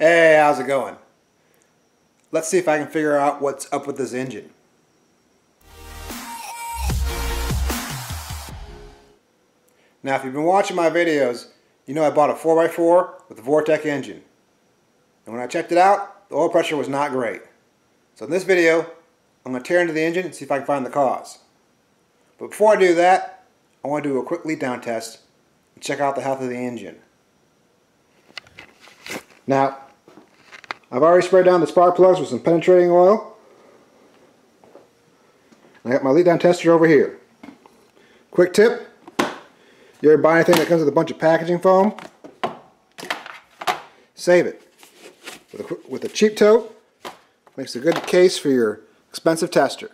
Hey, how's it going? Let's see if I can figure out what's up with this engine. Now, if you've been watching my videos, you know I bought a 4x4 with a Vortec engine. And when I checked it out, the oil pressure was not great. So in this video, I'm going to tear into the engine and see if I can find the cause. But before I do that, I want to do a quick leak down test and check out the health of the engine. Now, I've already sprayed down the spark plugs with some penetrating oil. I got my leak down tester over here. Quick tip, you ever buy anything that comes with a bunch of packaging foam? Save it. With a, with a cheap tote, makes a good case for your expensive tester.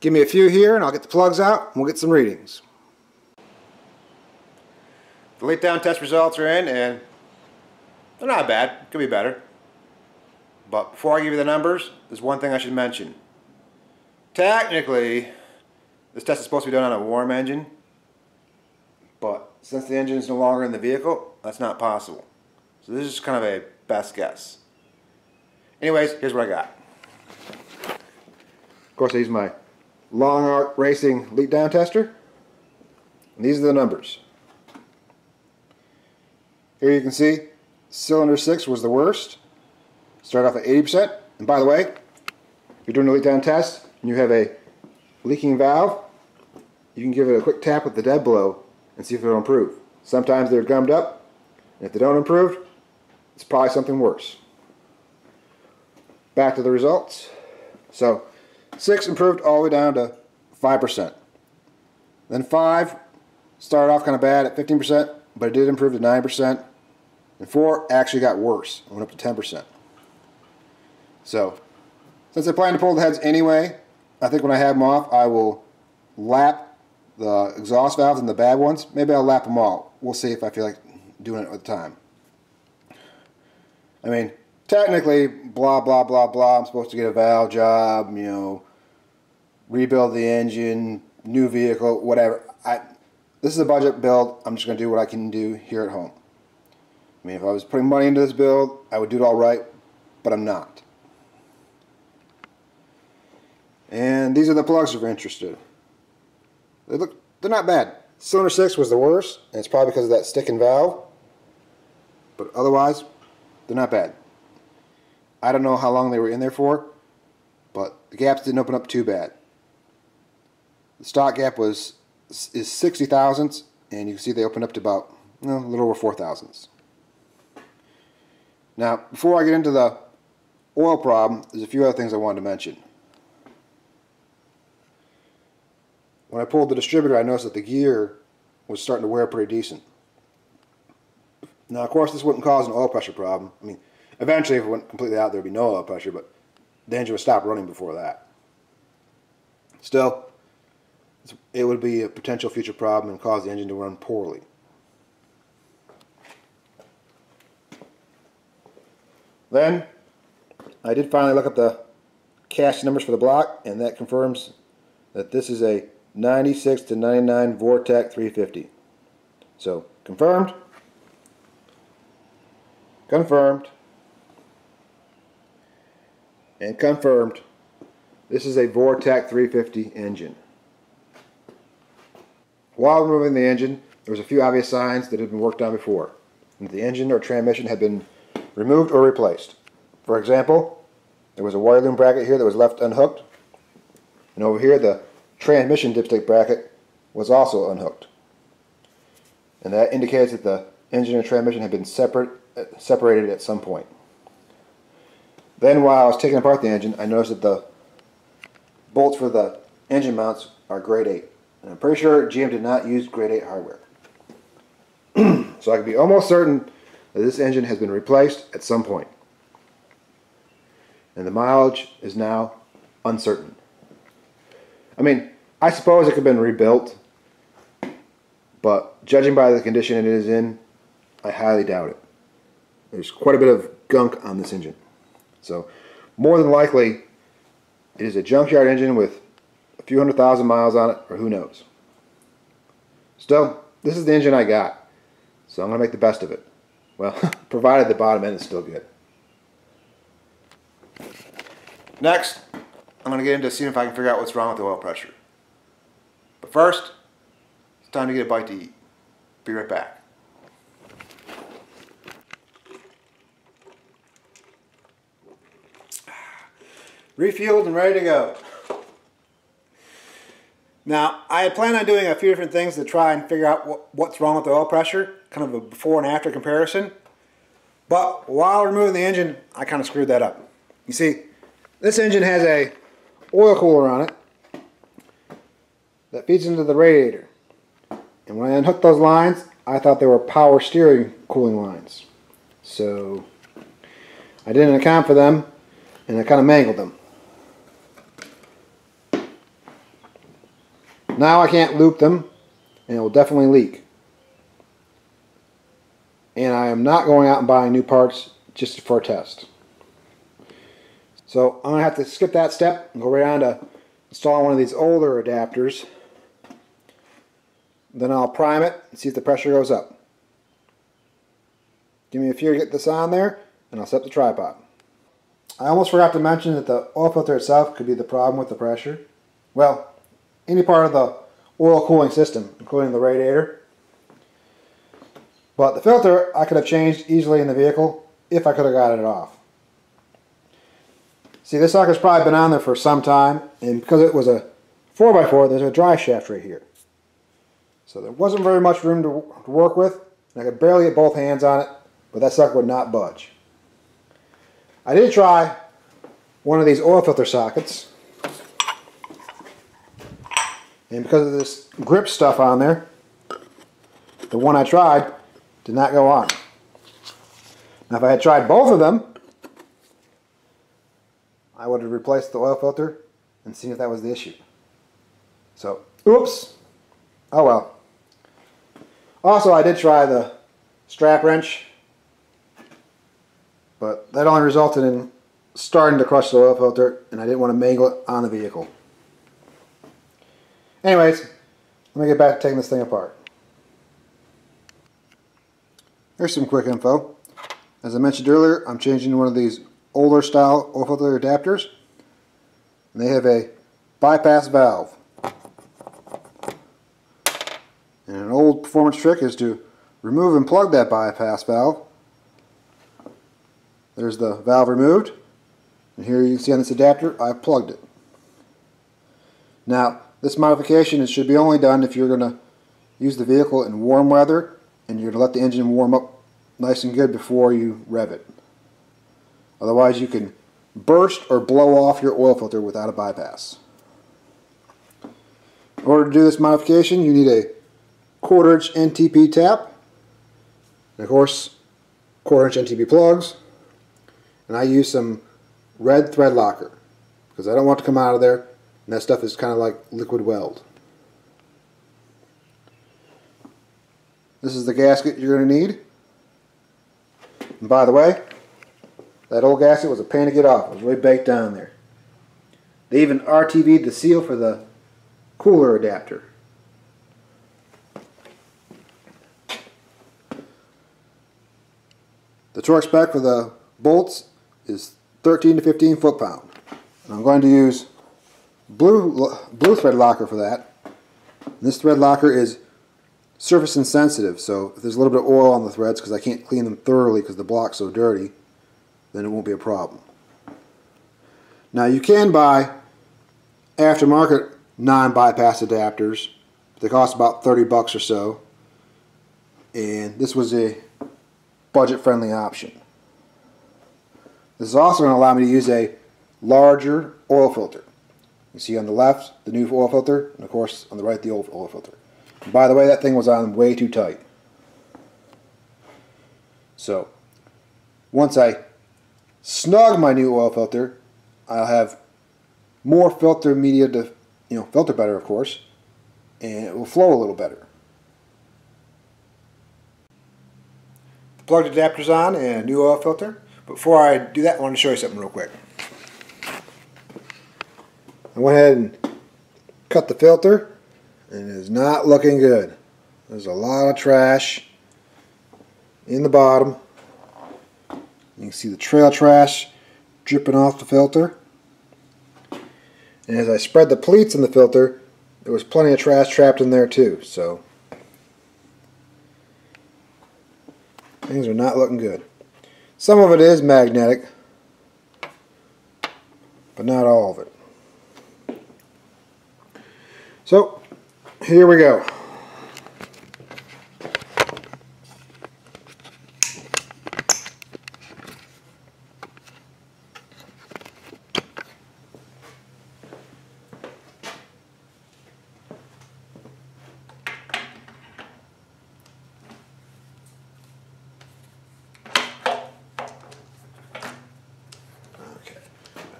Give me a few here and I'll get the plugs out and we'll get some readings. The leak down test results are in and they're not bad. Could be better. But before I give you the numbers, there's one thing I should mention. Technically, this test is supposed to be done on a warm engine, but since the engine is no longer in the vehicle, that's not possible. So this is kind of a best guess. Anyways, here's what I got. Of course, I use my Longacre Racing leak down tester. And these are the numbers. Here you can see cylinder 6 was the worst. Start off at 80%. And by the way, if you're doing a leak down test and you have a leaking valve, you can give it a quick tap with the dead blow and see if it'll improve. Sometimes they're gummed up, and if they don't improve, it's probably something worse. Back to the results. So, 6 improved all the way down to 5%. Then 5 started off kind of bad at 15%, but it did improve to 9%. And 4 actually got worse, it went up to 10%. So, since I plan to pull the heads anyway, I think when I have them off, I will lap the exhaust valves and the bad ones. Maybe I'll lap them all. We'll see if I feel like doing it at the time. I mean, technically, blah, blah, blah, blah. I'm supposed to get a valve job, you know, rebuild the engine, new vehicle, whatever. I, this is a budget build. I'm just going to do what I can do here at home. I mean, if I was putting money into this build, I would do it all right, but I'm not. And these are the plugs if you're interested. They look, they're not bad. Cylinder 6 was the worst, and it's probably because of that sticking valve. But otherwise, they're not bad. I don't know how long they were in there for, but the gaps didn't open up too bad. The stock gap was is 60 thousandths, and you can see they opened up to about a little over 4 thousandths. Now, before I get into the oil problem, there's a few other things I wanted to mention. When I pulled the distributor, I noticed that the gear was starting to wear pretty decent. Now, of course, this wouldn't cause an oil pressure problem. I mean, eventually, if it went completely out, there would be no oil pressure, but the engine would stop running before that. Still, it would be a potential future problem and cause the engine to run poorly. Then, I did finally look up the cache numbers for the block, and that confirms that this is a 96 to 99 Vortec 350. So, confirmed. Confirmed. And confirmed. This is a Vortec 350 engine. While removing the engine, there was a few obvious signs that had been worked on before. The engine or transmission had been removed or replaced. For example, there was a wire loom bracket here that was left unhooked. And over here, the transmission dipstick bracket was also unhooked. And that indicates that the engine and transmission had been separate, uh, separated at some point. Then while I was taking apart the engine, I noticed that the bolts for the engine mounts are grade 8. And I'm pretty sure GM did not use grade 8 hardware. so I can be almost certain that this engine has been replaced at some point. And the mileage is now uncertain. I mean, I suppose it could have been rebuilt, but judging by the condition it is in, I highly doubt it. There's quite a bit of gunk on this engine. So, more than likely, it is a junkyard engine with a few hundred thousand miles on it, or who knows. Still, this is the engine I got, so I'm going to make the best of it. Well, provided the bottom end is still good. Next, I'm going to get into seeing if I can figure out what's wrong with the oil pressure. But first, it's time to get a bite to eat. Be right back. Refueled and ready to go. Now, I had planned on doing a few different things to try and figure out what, what's wrong with the oil pressure, kind of a before and after comparison. But while removing the engine, I kind of screwed that up. You see, this engine has a oil cooler on it that feeds into the radiator. And when I unhooked those lines, I thought they were power steering cooling lines. So I didn't account for them and I kind of mangled them. Now I can't loop them and it will definitely leak. And I am not going out and buying new parts just for a test. So I'm going to have to skip that step and go right on to install one of these older adapters. Then I'll prime it and see if the pressure goes up. Give me a few to get this on there and I'll set the tripod. I almost forgot to mention that the oil filter itself could be the problem with the pressure. Well, any part of the oil cooling system, including the radiator. But the filter I could have changed easily in the vehicle if I could have got it off. See, this sucker's probably been on there for some time, and because it was a 4x4, there's a drive shaft right here. So there wasn't very much room to, to work with, and I could barely get both hands on it, but that sucker would not budge. I did try one of these oil filter sockets, and because of this grip stuff on there, the one I tried did not go on. Now if I had tried both of them, I would have replaced the oil filter and seen if that was the issue. So, oops. Oh well. Also, I did try the strap wrench, but that only resulted in starting to crush the oil filter, and I didn't want to mangle it on the vehicle. Anyways, let me get back to taking this thing apart. Here's some quick info. As I mentioned earlier, I'm changing one of these older style oil filter adapters. And they have a bypass valve. And an old performance trick is to remove and plug that bypass valve. There's the valve removed. And here you can see on this adapter, I've plugged it. Now, this modification should be only done if you're going to use the vehicle in warm weather and you're going to let the engine warm up nice and good before you rev it. Otherwise you can burst or blow off your oil filter without a bypass. In order to do this modification you need a quarter inch NTP tap and of course quarter inch NTP plugs and I use some red thread locker because I don't want to come out of there and that stuff is kind of like liquid weld. This is the gasket you're going to need. And by the way, that old gasket was a pain to get off. It was really baked down there. They even RTV'd the seal for the cooler adapter. The torque spec for the bolts is 13 to 15 foot-pound. I'm going to use blue, blue thread locker for that. This thread locker is surface insensitive, so if there's a little bit of oil on the threads because I can't clean them thoroughly because the block's so dirty, then it won't be a problem. Now you can buy aftermarket non-bypass adapters. They cost about 30 bucks or so. And this was a budget-friendly option. This is also going to allow me to use a larger oil filter. You see on the left the new oil filter, and of course on the right the old oil filter. And by the way, that thing was on way too tight. So, once I snug my new oil filter, I'll have more filter media to, you know, filter better of course, and it will flow a little better. The plugged adapter's on and new oil filter. Before I do that, I want to show you something real quick. I went ahead and cut the filter and it is not looking good. There's a lot of trash in the bottom You can see the trail trash dripping off the filter. And as I spread the pleats in the filter, there was plenty of trash trapped in there too. So things are not looking good. Some of it is magnetic, but not all of it. So here we go.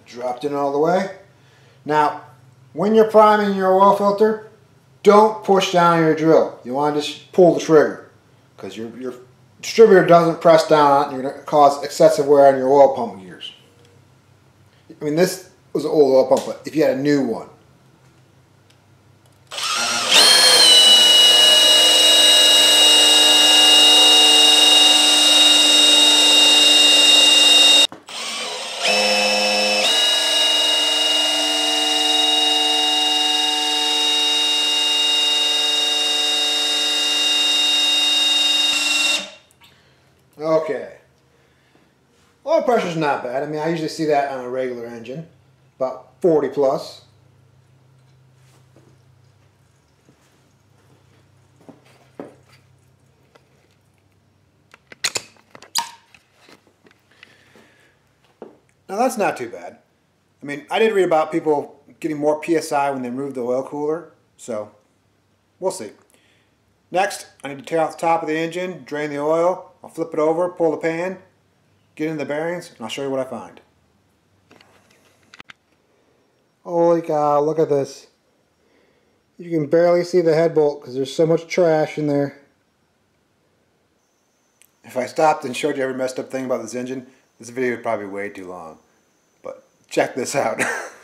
dropped in all the way. Now, when you're priming your oil filter, don't push down your drill. You want to just pull the trigger because your, your distributor doesn't press down on it and you're going to cause excessive wear on your oil pump gears. I mean, this was an old oil pump, but if you had a new one, not bad. I mean, I usually see that on a regular engine, about 40 plus. Now that's not too bad. I mean, I did read about people getting more PSI when they remove the oil cooler, so we'll see. Next, I need to tear out the top of the engine, drain the oil, I'll flip it over, pull the pan, get in the bearings, and I'll show you what I find. Holy cow, look at this. You can barely see the head bolt because there's so much trash in there. If I stopped and showed you every messed up thing about this engine, this video would probably be way too long. But check this out.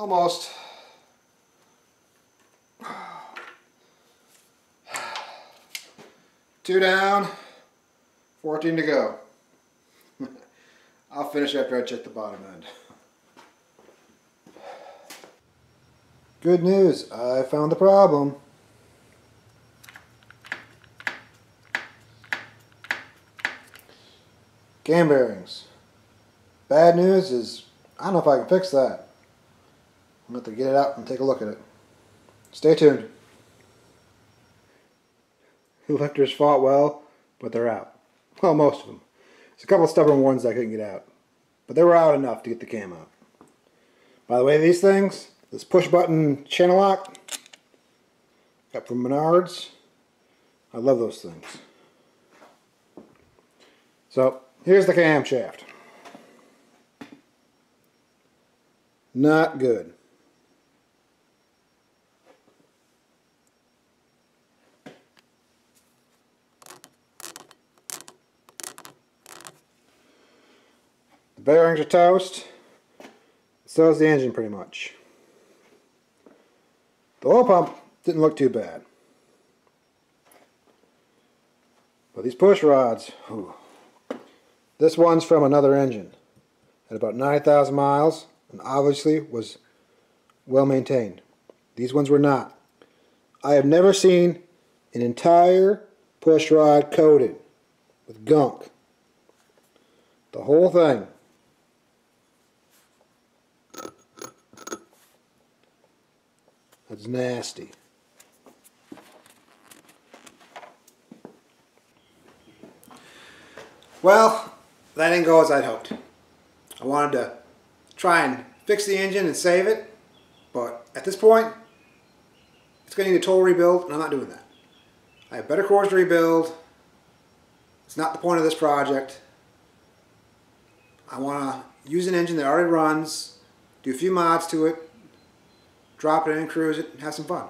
Almost. Two down, 14 to go. I'll finish after I check the bottom end. Good news, I found the problem. Cam bearings. Bad news is, I don't know if I can fix that. I'm going to get it out and take a look at it. Stay tuned. Electors fought well, but they're out. Well, most of them. There's a couple of stubborn ones I couldn't get out. But they were out enough to get the cam out. By the way, these things, this push button channel lock, got from Menards. I love those things. So, here's the camshaft. Not good. Bearings are toast. So is the engine pretty much. The oil pump didn't look too bad. But these push rods, whew. this one's from another engine at about 9,000 miles and obviously was well maintained. These ones were not. I have never seen an entire push rod coated with gunk. The whole thing That's nasty. Well, that didn't go as I'd hoped. I wanted to try and fix the engine and save it, but at this point, it's going to need a total rebuild, and I'm not doing that. I have better cores to rebuild. It's not the point of this project. I want to use an engine that already runs, do a few mods to it, drop it in, cruise it, and have some fun.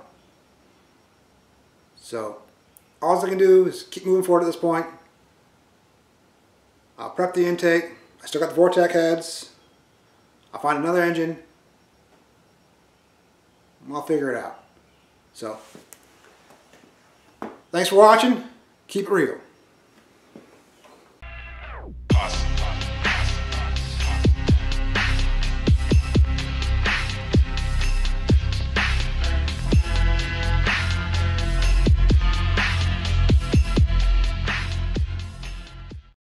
So, all I can do is keep moving forward at this point. I'll prep the intake. I still got the Vortec heads. I'll find another engine. I'll figure it out. So, thanks for watching. Keep it real.